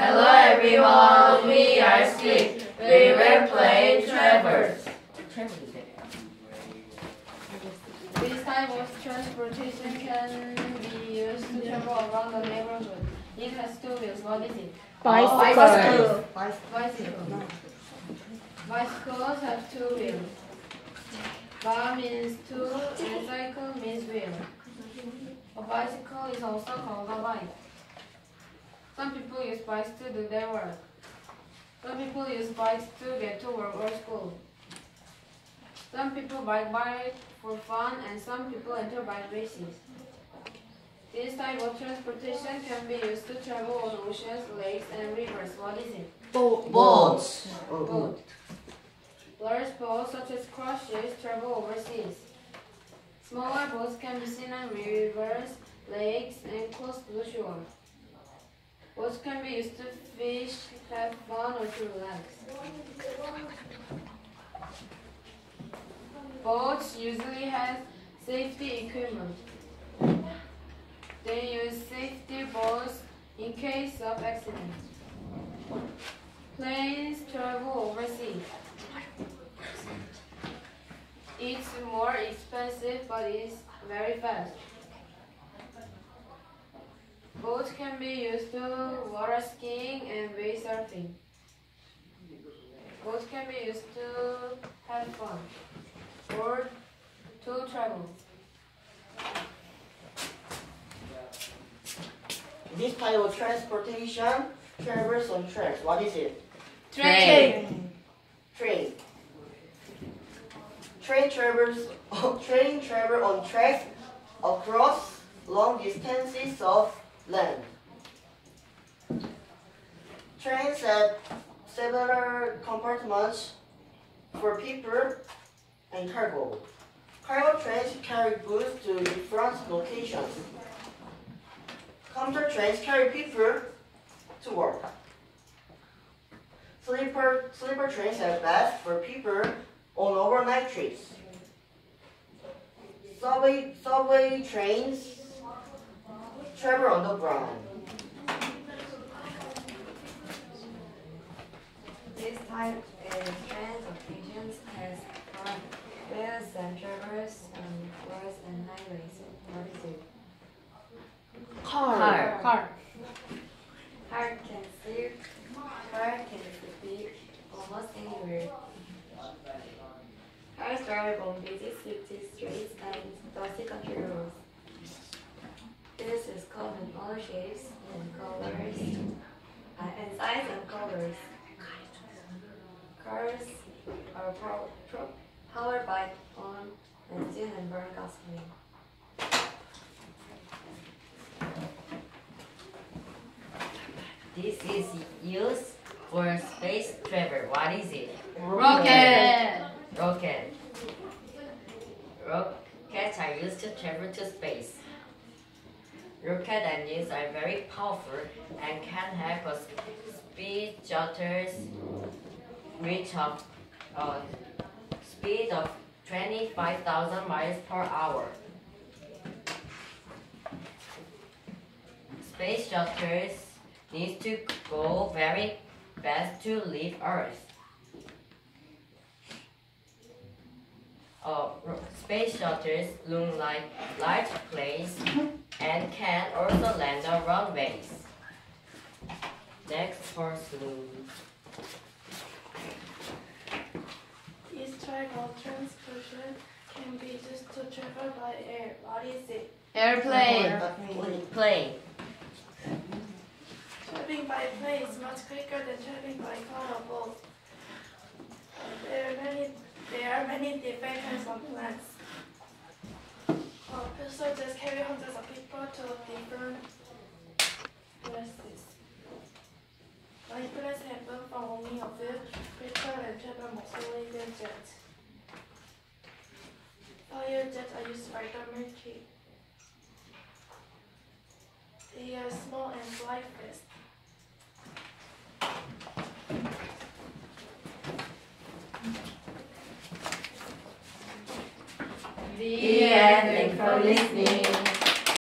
Hello everyone, we are Squigg. We will play Travers. This type of transportation can be used to travel around the neighborhood. It has two wheels. What is it? Bicycle. Bicycle. Bicycles have two wheels. Bar means two and cycle means wheel. A bicycle is also called a bike. Some people use bikes to do their work. Some people use bikes to get to work or school. Some people ride bike for fun and some people enter bike races. This type of transportation can be used to travel on oceans, lakes, and rivers. What is it? Boats. Boat. Large boats such as cruise ships travel overseas. Smaller boats can be seen on rivers, lakes, and close to the shore. Boats can be used to fish, have fun, or to relax. Boats usually have safety equipment. They use safety boats in case of accident. Planes travel overseas. It's more expensive but it's very fast. Boats can be used to water skiing and wave surfing. Boats can be used to have fun or to travel. This type of transportation travels on tracks. What is it? Train. Train. Train travels train travel on tracks across long distances of land. Trains have several compartments for people and cargo. Cargo trains carry goods to different locations. Commuter trains carry people to work. Sleeper, sleeper trains are best for people on overnight trips. Subway, subway trains travel on the ground. This type of transportation has car, rails and traverse um, and roads and highways. What is it? Car. Car. Car can steer, car can speed almost anywhere. Cars drive on busy city streets and dusty country roads. This is common in all shapes and colors, uh, and size and colors. Cars are pow- pro- powered by on engine and burn gasoline. This is used for space travel. What is it? Rocket. Rocket. Rockets are used to travel to space. Rocket engines are very powerful and can have a speed jotters reach of uh, speed of 25,000 miles per hour. Space shuttles need to go very fast to leave Earth. Uh, space shuttles look like large planes and can also land on runways. Next person. This type of transportation can be used to travel by air. What is it? Airplane. Plane. Traveling by plane is much quicker than traveling by car or boat. Many different kinds of planes. Uh, passengers carry hundreds of people to different places. Many planes have for only a few people and travel mostly with jets. Fire jets are used by the military. They are small and fly fast. The end. Thanks for listening.